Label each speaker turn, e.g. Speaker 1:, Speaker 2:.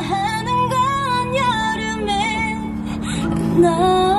Speaker 1: 하는 건 여름에 나.